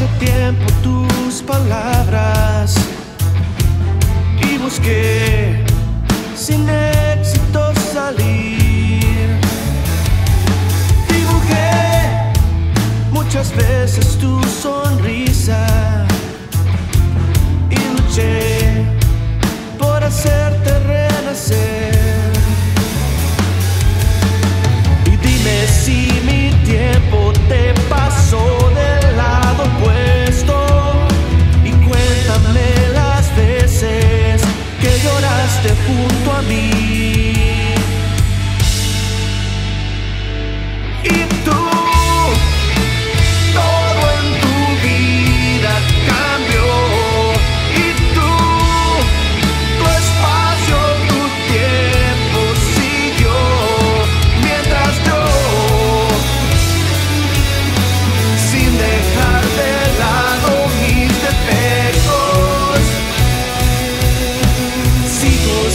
hace tiempo tus palabras y busqué sin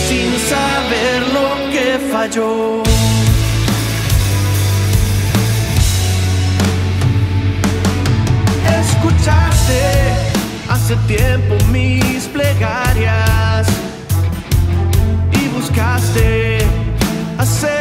sin saber lo que falló. Escuchaste hace tiempo mis plegarias y buscaste hacer